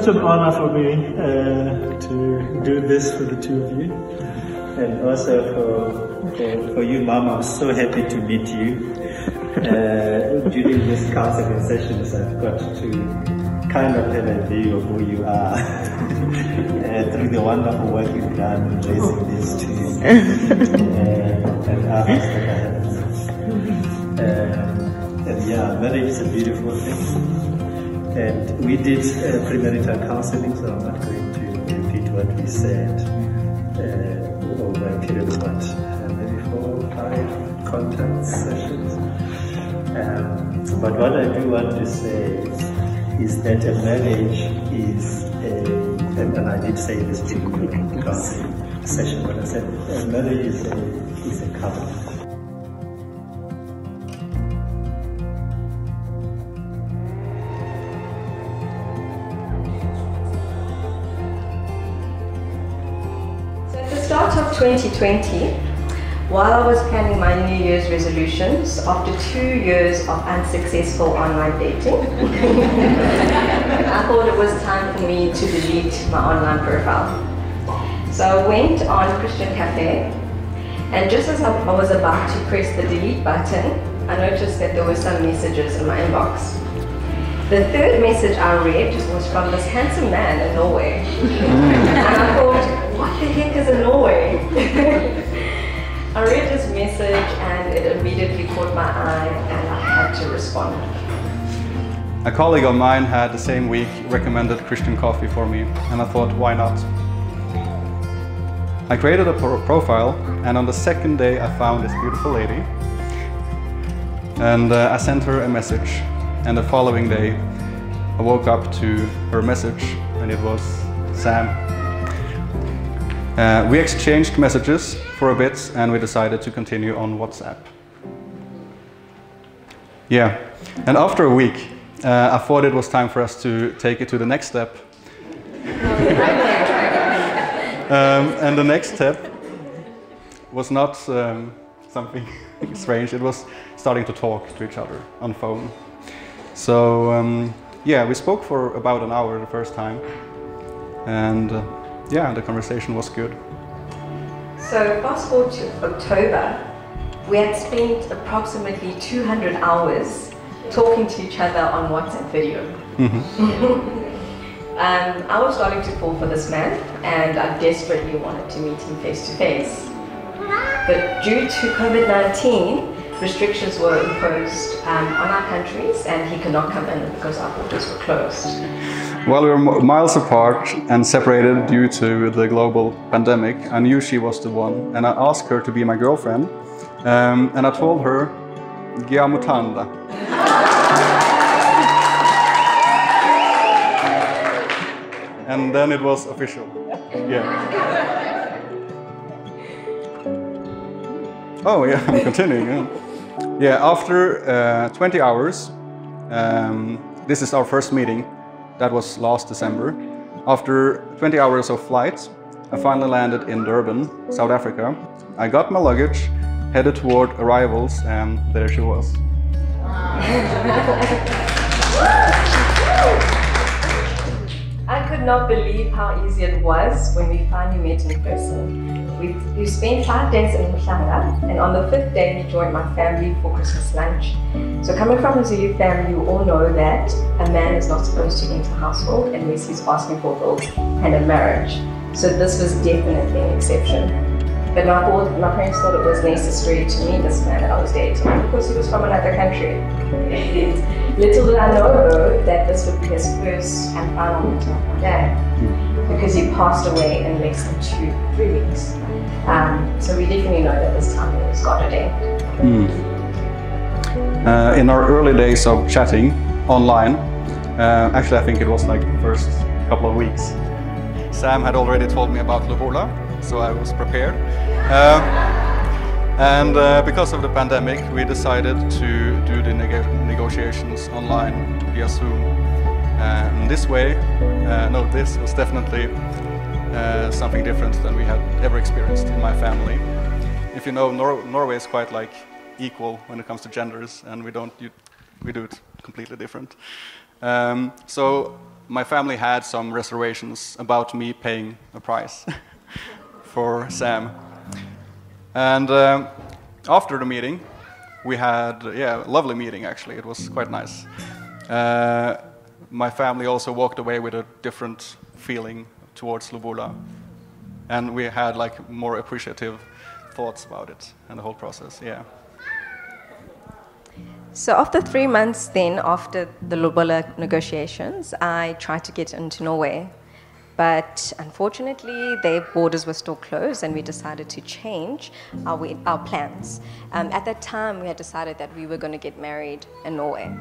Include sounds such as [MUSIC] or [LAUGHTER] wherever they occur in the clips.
such an honor for me uh, to do this for the two of you. And also for, for, you, Mom, I'm so happy to meet you. Uh, during this counseling sessions, I've got to kind of have a view of who you are [LAUGHS] uh, through the wonderful work you've done in raising these two uh, and others that I have. Um, and yeah, marriage is a beautiful thing. And we did uh, premarital counseling, so I'm not going to repeat what we said uh, over a period of what, uh, maybe four or five contact sessions. Um, but what I do want to say is that a marriage is a, and, I did say this during the counseling session, but I said a marriage is a, is a covenant. 2020, while I was planning my New Year's resolutions, after two years of unsuccessful online dating, [LAUGHS] I thought it was time for me to delete my online profile. So I went on Christian Cafe, and just as I was about to press the delete button, I noticed that there were some messages in my inbox. The third message I read was from this handsome man in Norway. and I thought, what the heck is in Norway? [LAUGHS] I read his message and it immediately caught my eye and I had to respond. A colleague of mine had the same week recommended Christian coffee for me, and I thought, why not? I created a pro- profile, and on the second day, I found this beautiful lady. And uh, I sent her a message, and the following day, I woke up to her message, and it was Sam. Uh, we exchanged messages for a bit, and we decided to continue on WhatsApp. Yeah, and after a week, uh, I thought it was time for us to take it to the next step. [LAUGHS] um, and the next step was not um, something [LAUGHS] strange, it was starting to talk to each other on phone. So, um, yeah, we spoke for about an hour the first time, and uh, yeah, the conversation was good. So fast forward to October, we had spent approximately 200 hours talking to each other on WhatsApp video. [LAUGHS] um, I was starting to fall for this man and I desperately wanted to meet him face to face. But due to COVID 19, restrictions were imposed um, on our countries and he could not come in because our borders were closed. While we were miles apart and separated due to the global pandemic, I knew she was the one, and I asked her to be my girlfriend. Um, and I told her, Giamutanda. and then it was official. Yeah. Oh yeah, I'm continuing. Yeah, yeah after uh, 20 hours, um, this is our first meeting. That was last December. After 20 hours of flight, I finally landed in Durban, South Africa. I got my luggage, headed toward arrivals, and there she was. I could not believe how easy it was when we finally met in person. We, spent five days in Mhlanga, and on the fifth day, we joined my family for Christmas lunch. So, coming from a Zulu family, you all know that a man is not supposed to enter a household unless he's asking for bills and a marriage. So, this was definitely an exception. But my, thought, my parents thought it was necessary to meet this man that I was dating because he was from another country. [LAUGHS] Little did I know though that this would be his first and final meeting with my dad because he passed away in less than two, three weeks. Um, so we definitely know that this time it was God ordained. Uh, in our early days of chatting online, uh, actually, I think it was like the first couple of weeks, Sam had already told me about Lobola, so I was prepared. Uh, and uh, because of the pandemic, we decided to do the neg- negotiations online via Zoom. And this way, uh, no, this was definitely uh, something different than we had ever experienced in my family. If you know, Nor- Norway is quite like equal when it comes to genders, and we don't, you, we do it completely different. Um, so my family had some reservations about me paying a price [LAUGHS] for Sam. And after the meeting, we had yeah, a lovely meeting actually. It was quite nice. Uh, my family also walked away with a different feeling towards Lobola. and we had like more appreciative thoughts about it and the whole process. Yeah. So after three months, then after the Lobola negotiations, I tried to get into Norway, but unfortunately, their borders were still closed, and we decided to change our, our plans. Um, at that time, we had decided that we were going to get married in Norway.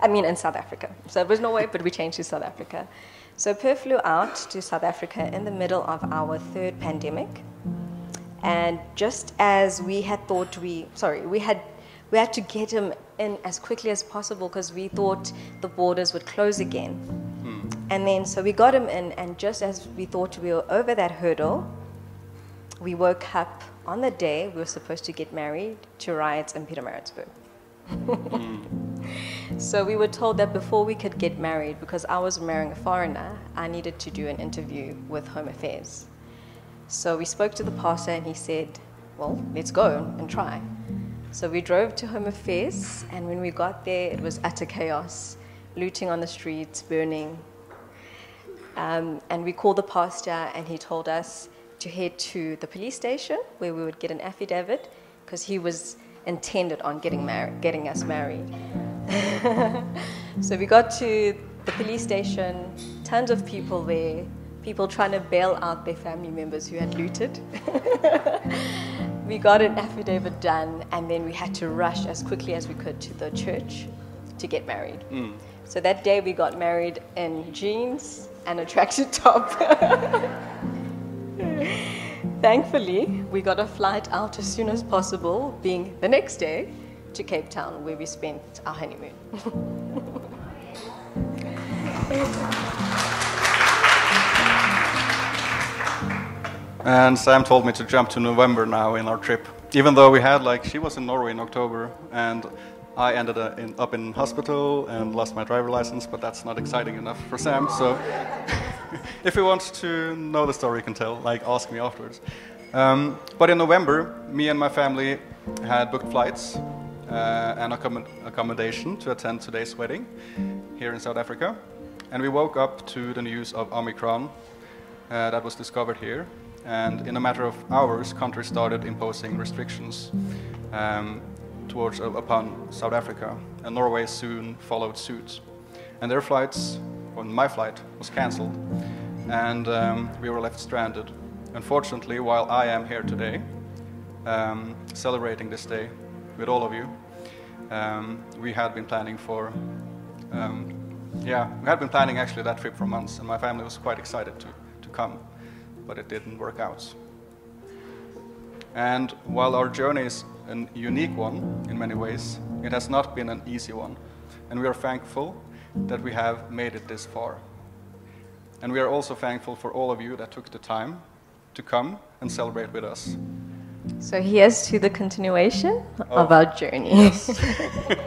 I mean, in South Africa. So it was Norway, but we changed to South Africa. So Per flew out to South Africa in the middle of our third pandemic. And just as we had thought we, sorry, we had we had to get him in as quickly as possible because we thought the borders would close again. Hmm. And then, so we got him in, and just as we thought we were over that hurdle, we woke up on the day we were supposed to get married to riots in Pietermaritzburg. Hmm. [LAUGHS] so we were told that before we could get married, because I was marrying a foreigner, I needed to do an interview with Home Affairs. So we spoke to the pastor, and he said, Well, let's go and try. So we drove to Home Affairs, and when we got there, it was utter chaos looting on the streets, burning. Um, and we called the pastor, and he told us to head to the police station where we would get an affidavit because he was intended on getting, mar- getting us married. [LAUGHS] so we got to the police station, tons of people there, people trying to bail out their family members who had looted. [LAUGHS] we got an affidavit done, and then we had to rush as quickly as we could to the church to get married. Mm. So that day we got married in jeans and a tracksuit top. [LAUGHS] Thankfully, we got a flight out as soon as possible, being the next day, to Cape Town, where we spent our honeymoon. And Sam told me to jump to November now in our trip. Even though we had, like, she was in Norway in October, and I ended up in, hospital and lost my driver license, but that's not exciting enough for Sam. So [LAUGHS] if you want to know the story, you can tell, like, ask me afterwards. Um, but in November, me and my family had booked flights uh, and accommod accommodation to attend today's wedding here in South Africa. And we woke up to the news of Omicron uh, that was discovered here and in a matter of hours, countries started imposing restrictions um, towards uh, upon South Africa, and Norway soon followed suit. And their flights, well, my flight, was cancelled, and um, we were left stranded. Unfortunately, while I am here today, um, celebrating this day with all of you, um, we had been planning for, um, yeah, we had been planning actually that trip for months, and my family was quite excited to, to come but it didn't work out. And while our journey is a unique one in many ways, it has not been an easy one. And we are thankful that we have made it this far. And we are also thankful for all of you that took the time to come and celebrate with us. So here's to the continuation oh. of our journey. Yes. [LAUGHS]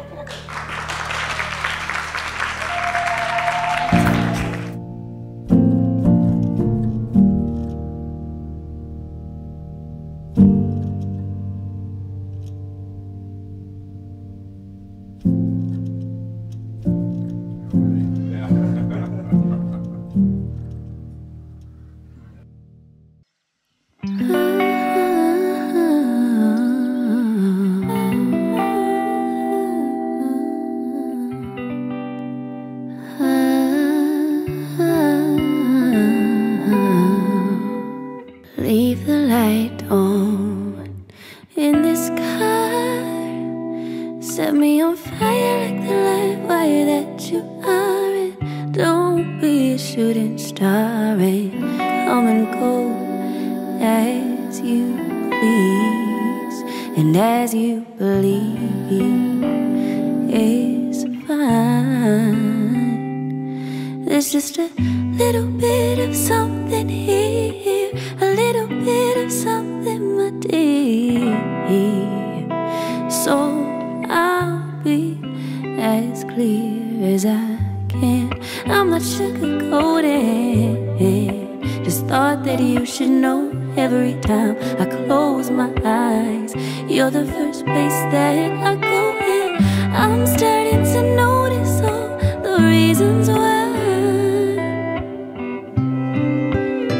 every time I close my eyes. You're the first place that I go in. I'm starting to notice all the reasons why.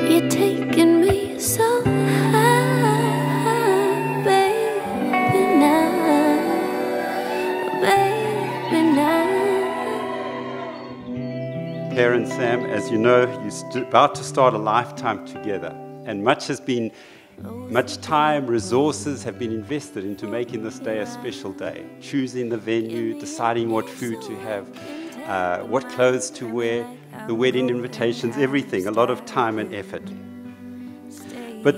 You're taking me so high, baby, now, baby, now. Parents Sam, as you know, you're about to start a lifetime together, and much has been, much time, resources have been invested into making this day a special day. Choosing the venue, deciding what food to have, uh, what clothes to wear, the wedding invitations, everything. A lot of time and effort. But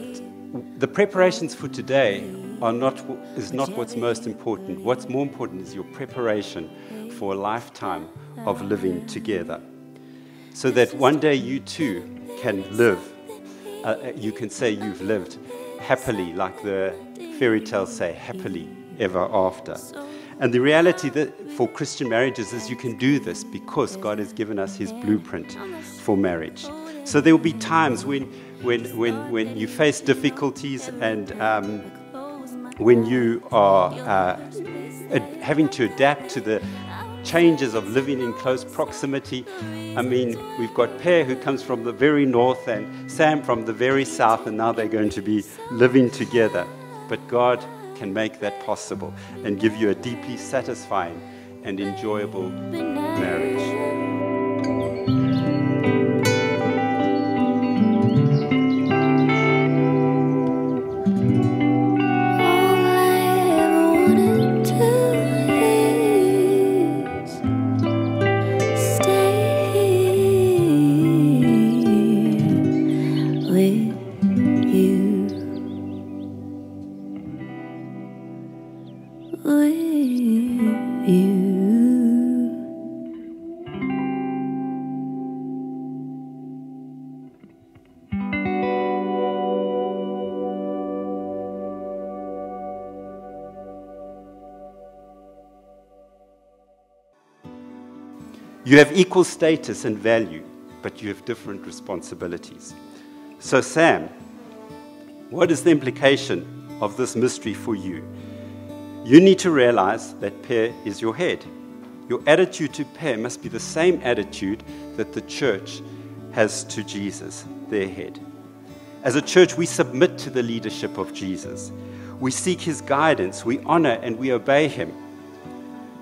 the preparations for today are not, is not what's most important. What's more important is your preparation for a lifetime of living together. So that one day you too can live, uh, you can say you've lived happily, like the fairy tales say, happily ever after. And the reality that for Christian marriages is you can do this because God has given us His blueprint for marriage. So there will be times when, when, when, when you face difficulties and um, when you are uh, having to adapt to the changes of living in close proximity. I mean, we've got Per who comes from the very north and Sam from the very south, and now they're going to be living together. But God can make that possible and give you a deeply satisfying and enjoyable marriage. You have equal status and value, but you have different responsibilities. So, Sam, what is the implication of this mystery for you? You need to realize that Per is your head. Your attitude to Per must be the same attitude that the church has to Jesus, their head. As a church, we submit to the leadership of Jesus. We seek his guidance, we honor and we obey him.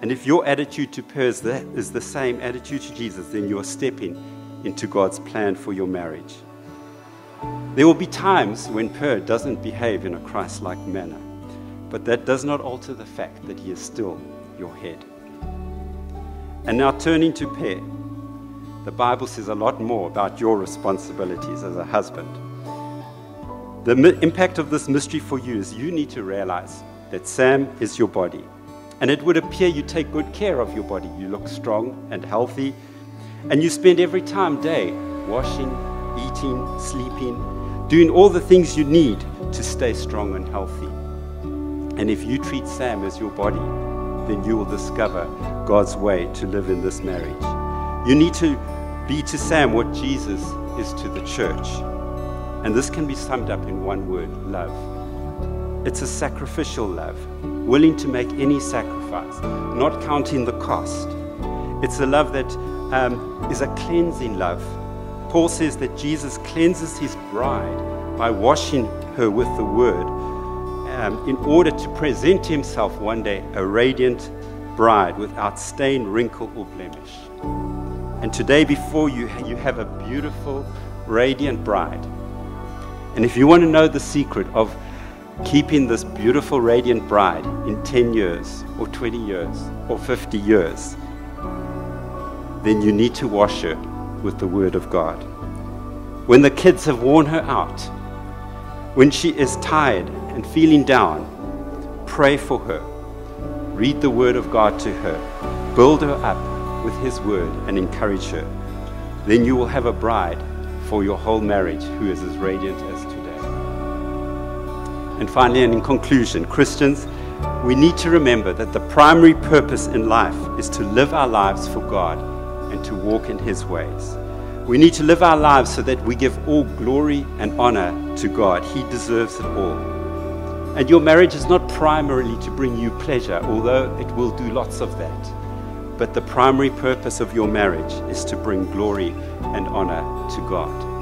And if your attitude to Per is the, is the same attitude to Jesus, then you're stepping into God's plan for your marriage. There will be times when Per doesn't behave in a Christ like manner, but that does not alter the fact that he is still your head. And now turning to Per, the Bible says a lot more about your responsibilities as a husband. The impact of this mystery for you is you need to realize that Sam is your body. And it would appear you take good care of your body. You look strong and healthy. And you spend every time day washing, eating, sleeping, doing all the things you need to stay strong and healthy. And if you treat Sam as your body, then you will discover God's way to live in this marriage. You need to be to Sam what Jesus is to the church. And this can be summed up in one word love. It's a sacrificial love, willing to make any sacrifice, not counting the cost. It's a love that um, is a cleansing love. Paul says that Jesus cleanses his bride by washing her with the word um, in order to present himself one day a radiant bride without stain, wrinkle, or blemish. And today, before you, you have a beautiful, radiant bride. And if you want to know the secret of keeping this beautiful, radiant bride in 10 years, or 20 years, or 50 years, then you need to wash her with the Word of God. When the kids have worn her out, when she is tired and feeling down, pray for her. Read the Word of God to her. Build her up with His Word and encourage her. Then you will have a bride for your whole marriage who is as radiant as. And finally, and in conclusion, Christians, we need to remember that the primary purpose in life is to live our lives for God and to walk in His ways. We need to live our lives so that we give all glory and honor to God. He deserves it all. And your marriage is not primarily to bring you pleasure, although it will do lots of that. But the primary purpose of your marriage is to bring glory and honor to God.